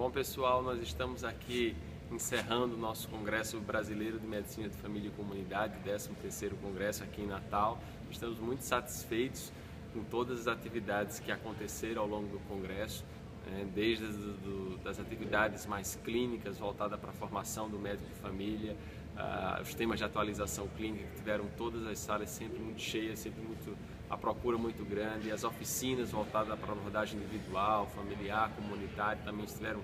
Bom, pessoal, nós estamos aqui encerrando o nosso Congresso Brasileiro de Medicina de Família e Comunidade, 13º Congresso aqui em Natal. Estamos muito satisfeitos com todas as atividades que aconteceram ao longo do Congresso, né, desde as atividades mais clínicas voltadas para a formação do médico de família, uh, os temas de atualização clínica que tiveram todas as salas sempre muito cheias, sempre muito a procura muito grande, as oficinas voltadas para abordagem individual, familiar, comunitária também estiveram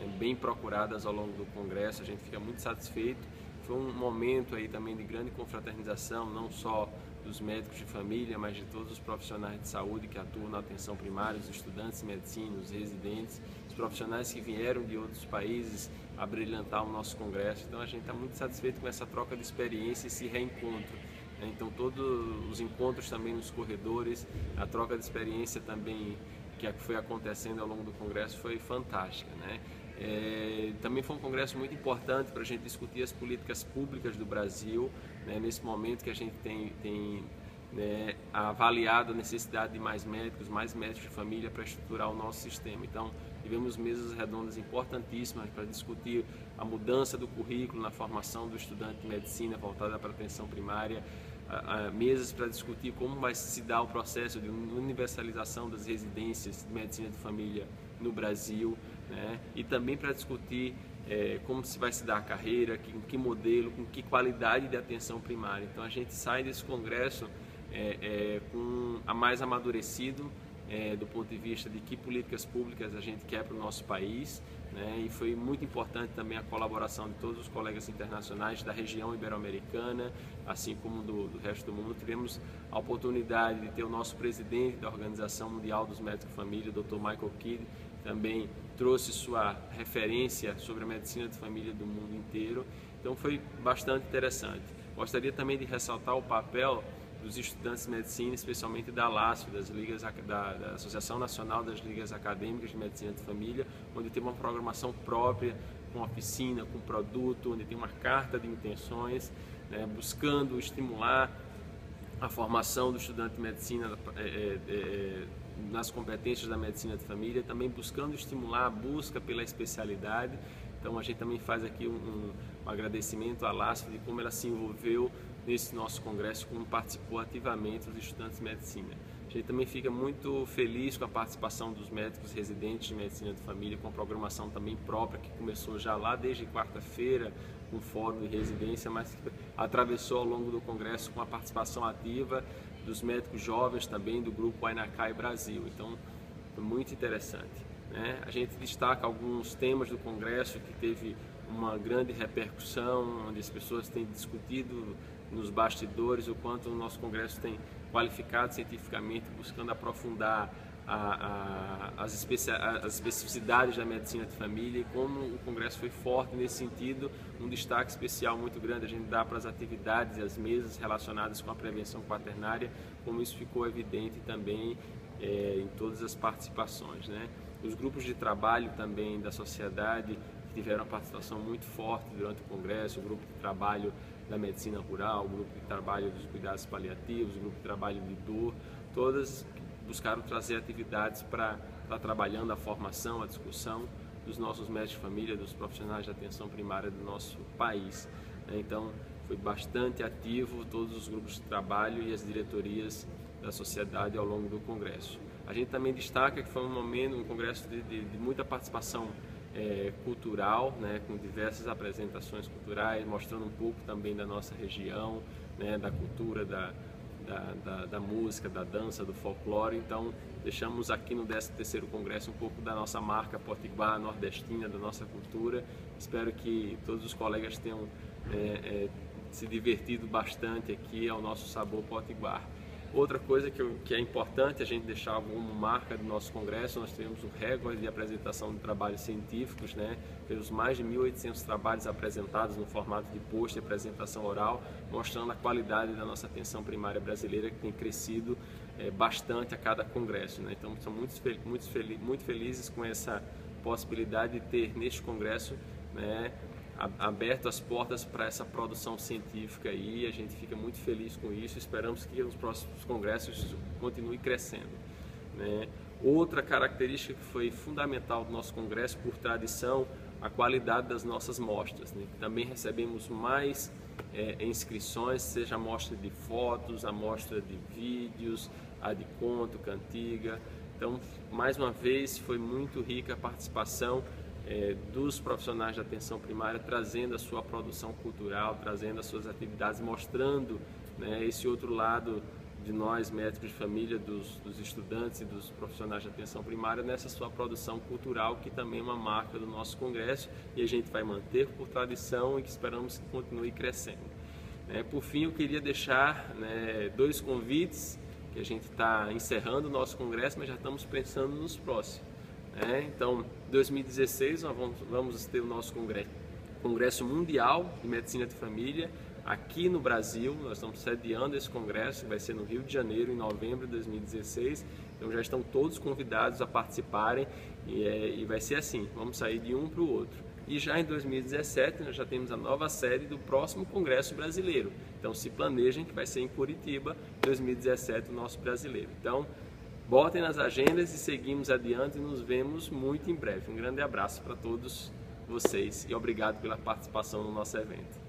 é, bem procuradas ao longo do congresso. A gente fica muito satisfeito. Foi um momento aí também de grande confraternização, não só dos médicos de família, mas de todos os profissionais de saúde que atuam na atenção primária, os estudantes de medicina, os residentes, os profissionais que vieram de outros países a brilhantar o nosso congresso. Então a gente está muito satisfeito com essa troca de experiência e esse reencontro. Né? Então todos os encontros também nos corredores, a troca de experiência também que foi acontecendo ao longo do congresso foi fantástica. Né? É, também foi um congresso muito importante para a gente discutir as políticas públicas do Brasil, né? nesse momento que a gente tem, tem né, avaliado a necessidade de mais médicos, mais médicos de família para estruturar o nosso sistema. Então, tivemos mesas redondas importantíssimas para discutir a mudança do currículo na formação do estudante de medicina voltada para a atenção primária, a, a, mesas para discutir como vai se dar o processo de universalização das residências de medicina de família no Brasil, né? e também para discutir é, como se vai se dar a carreira, com que modelo, com que qualidade de atenção primária. Então a gente sai desse congresso é, é, com a mais amadurecido é, do ponto de vista de que políticas públicas a gente quer para o nosso país. Né? E foi muito importante também a colaboração de todos os colegas internacionais da região ibero-americana, assim como do, do, resto do mundo. Tivemos a oportunidade de ter o nosso presidente da Organização Mundial dos Médicos de Família, o Dr. Michael Kidd, também trouxe sua referência sobre a medicina de família do mundo inteiro. Então foi bastante interessante. Gostaria também de ressaltar o papel dos estudantes de medicina, especialmente da LASF, das ligas, da, da, Associação Nacional das Ligas Acadêmicas de Medicina de Família, onde tem uma programação própria, com oficina, com produto, onde tem uma carta de intenções, né, buscando estimular a formação do estudante de medicina é, é, é, nas competências da medicina de família, também buscando estimular a busca pela especialidade. Então a gente também faz aqui um, um, um agradecimento à LASF de como ela se envolveu nesse nosso congresso, como participou ativamente os estudantes de medicina. A gente também fica muito feliz com a participação dos médicos residentes de medicina de família, com a programação também própria, que começou já lá desde quarta-feira, com fórum de residência, mas que atravessou ao longo do congresso com a participação ativa dos médicos jovens também do grupo Ainacai Brasil. Então, muito interessante. Né? A gente destaca alguns temas do congresso que teve uma grande repercussão, onde as pessoas têm discutido nos bastidores o quanto o nosso Congresso tem qualificado cientificamente, buscando aprofundar a, a, as, as, especificidades da medicina de família e como o Congresso foi forte nesse sentido, um destaque especial muito grande a gente dá para as atividades e as mesas relacionadas com a prevenção quaternária, como isso ficou evidente também é, em todas as participações. Né? Os grupos de trabalho também da sociedade tiveram uma participação muito forte durante o Congresso, o grupo de trabalho da medicina rural, o grupo de trabalho dos cuidados paliativos, o grupo de trabalho de dor, todas buscaram trazer atividades para estar trabalhando a formação, a discussão dos nossos médicos de família, dos profissionais de atenção primária do nosso país. Né? Então, foi bastante ativo todos os grupos de trabalho e as diretorias da sociedade ao longo do Congresso. A gente também destaca que foi um momento, um congresso de, de, de muita participação é, cultural, né, com diversas apresentações culturais, mostrando um pouco também da nossa região, né, da cultura, da, da, da, da, música, da dança, do folclore. Então, deixamos aqui no 13º Congresso um pouco da nossa marca potiguar nordestina, da nossa cultura. Espero que todos os colegas tenham é, é, se divertido bastante aqui ao nosso sabor potiguar. Outra coisa que, que, é importante a gente deixar como marca do nosso congresso, nós tivemos um recorde de apresentação de trabalhos científicos, né? Temos mais de 1.800 trabalhos apresentados no formato de post e apresentação oral, mostrando a qualidade da nossa atenção primária brasileira que tem crescido é, bastante a cada congresso, né? Então, estamos muito, muito, muito felizes com essa possibilidade de ter neste congresso né, aberto as portas para essa produção científica aí. A gente fica muito feliz com isso. Esperamos que os próximos congressos continue crescendo. Né? Outra característica que foi fundamental do nosso congresso, por tradição, a qualidade das nossas mostras. Né? Também recebemos mais é, inscrições, seja amostra de fotos, amostra de vídeos, a de conto, cantiga. Então, mais uma vez, foi muito rica a participação é, dos profissionais de atenção primária, trazendo a sua produção cultural, trazendo as suas atividades, mostrando né, esse outro lado de nós, médicos de família, dos, dos, estudantes e dos profissionais de atenção primária, nessa sua produção cultural, que também é uma marca do nosso congresso e a gente vai manter por tradição e que esperamos que continue crescendo. É, por fim, eu queria deixar né, dois convites, que a gente está encerrando o nosso congresso, mas já estamos pensando nos próximos. Né? Então, 2016 nós vamos, vamos ter o nosso congresso, congresso Mundial de Medicina de Família, aqui no Brasil. Nós estamos sediando esse congresso, vai ser no Rio de Janeiro, em novembro de 2016. Então já estão todos convidados a participarem e, é, e vai ser assim, vamos sair de um para o outro. E já em 2017 nós já temos a nova sede do próximo Congresso Brasileiro. Então se planejem que vai ser em Curitiba, 2017, o nosso brasileiro. Então botem nas agendas e seguimos adiante nos vemos muito em breve. Um grande abraço para todos vocês e obrigado pela participação no nosso evento.